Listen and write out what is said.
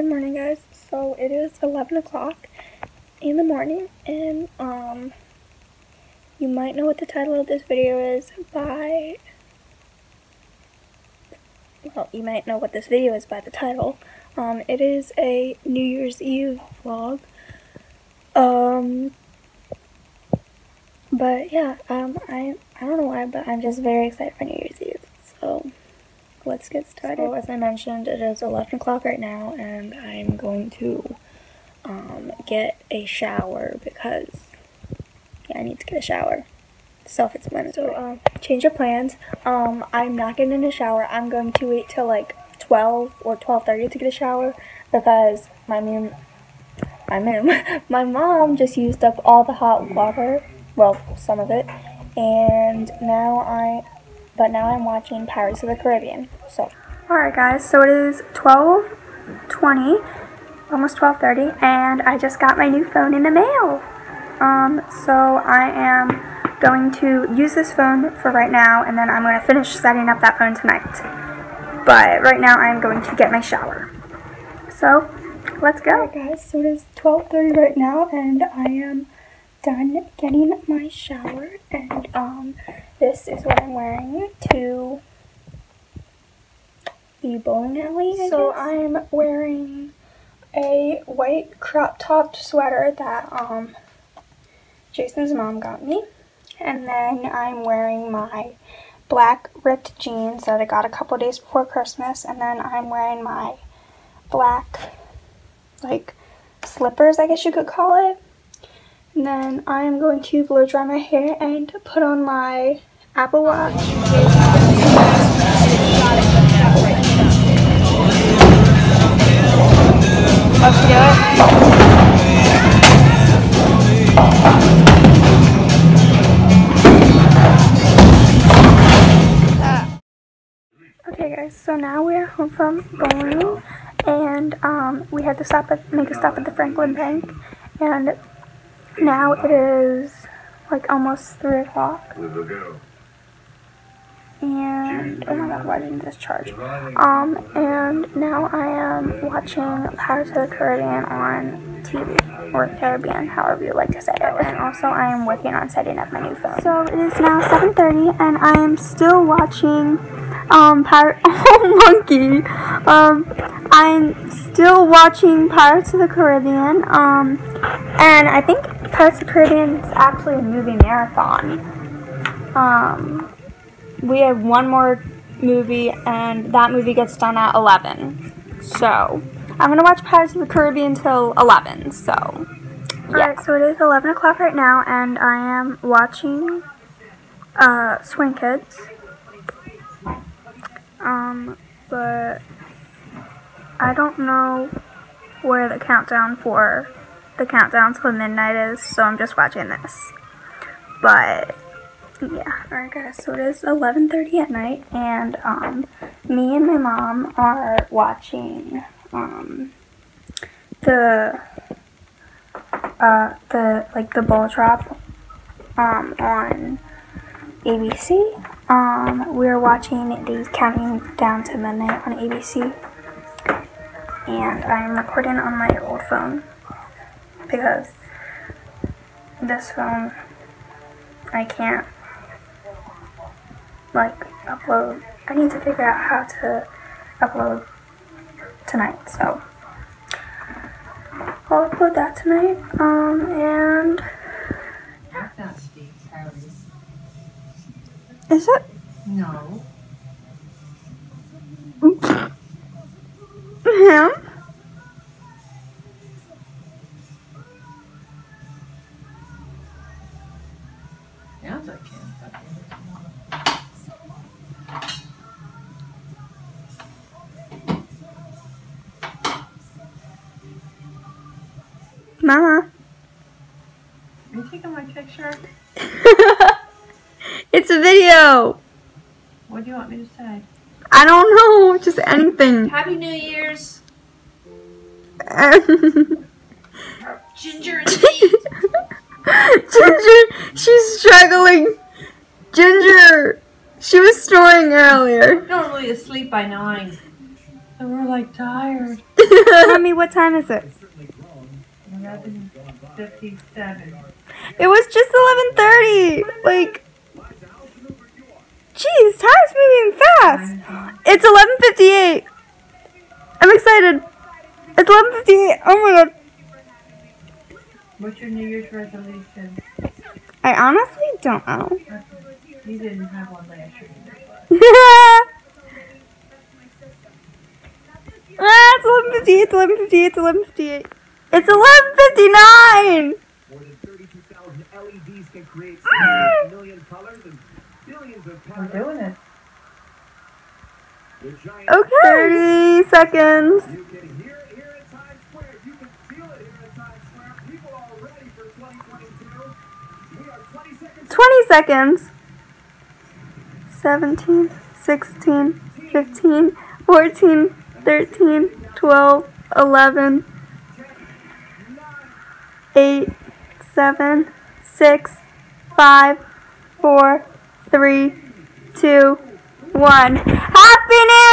Good morning, guys. So it is 11 o'clock in the morning, and um, you might know what the title of this video is by. Well, you might know what this video is by the title. Um, it is a New Year's Eve vlog. Um, but yeah, um, I I don't know why, but I'm just very excited for New Year's Eve. So let's get started. So as I mentioned, it is 11 o'clock right now, and I'm going to um, get a shower because yeah, I need to get a shower. Self-explanatory. So um, change of plans. Um, I'm not getting in a shower. I'm going to wait till like 12 or 12:30 to get a shower because my mom, my mom, my mom just used up all the hot water. Well, some of it, and now I but now I'm watching Pirates of the Caribbean. So, alright guys, so it is 12:20, almost 12:30, and I just got my new phone in the mail. Um, so I am going to use this phone for right now, and then I'm going to finish setting up that phone tonight. But right now I'm going to get my shower. So, let's go. Alright guys, so it is 12.30 right now, and I am done getting my shower um this is what I'm wearing to the bowling alley. I so guess. I'm wearing a white crop topped sweater that um Jason's mom got me. And then I'm wearing my black ripped jeans that I got a couple days before Christmas. And then I'm wearing my black like slippers, I guess you could call it. And then I'm going to blow dry my hair and put on my Apple Watch. Okay guys, so now we're home from bowling and um, we had to stop at make a stop at the Franklin Bank and now it is like almost 3 o'clock. And, oh my god, why didn't this charge? Um, and now I am watching Pirates of the Caribbean on TV, or Caribbean, however you like to say it. And also I am working on setting up my new phone. So it is now 7.30 and I am still watching, um, Pirate, oh monkey, um, I'm still watching Pirates of the Caribbean, um, and I think Pirates of the Caribbean is actually a movie marathon. Um, we have one more movie, and that movie gets done at 11. So, I'm going to watch Pirates of the Caribbean till 11, so, yeah. Alright, so it is 11 o'clock right now, and I am watching uh, Swing Kids. Um, but I don't know where the countdown for the countdown till midnight is, so I'm just watching this. But yeah, alright guys, so it is 11.30 at night, and um, me and my mom are watching um, the, uh, the, like the Ball Drop um, on ABC. Um, we're watching the Counting Down to Midnight on ABC, and I'm recording on my old phone because this phone I can't like upload. I need to figure out how to upload tonight so. I'll upload that tonight um and is it? No Mama. Are you taking my picture? it's a video. What do you want me to say? I don't know, just anything. Happy New Year's. Ginger Ginger, she's struggling. Ginger, she was snoring earlier. Normally asleep by nine. So we're like tired. Mommy, what time is it? Eleven fifty-seven. It was just 11:30. Like, jeez, time's moving fast. It's 11:58. I'm excited. It's 11:58. Oh my god. What's your New Year's resolution? I honestly don't know. You didn't have one last year. either, ah, it's 11:58. It's 11:58. It's 11:58. It's 11:59. More than 32,000 LEDs can create Ah! 6 million colors and billions of We're doing it. Okay. 30 seconds. You can hear it here at Times Square. You can feel it here at Times Square. People are ready for 2022. We are 20 seconds 20 seconds. 17, 16, 15, 14, 13, 12, 11, 8, 7, 6, 5, 4, 3, 2, 1. Happy New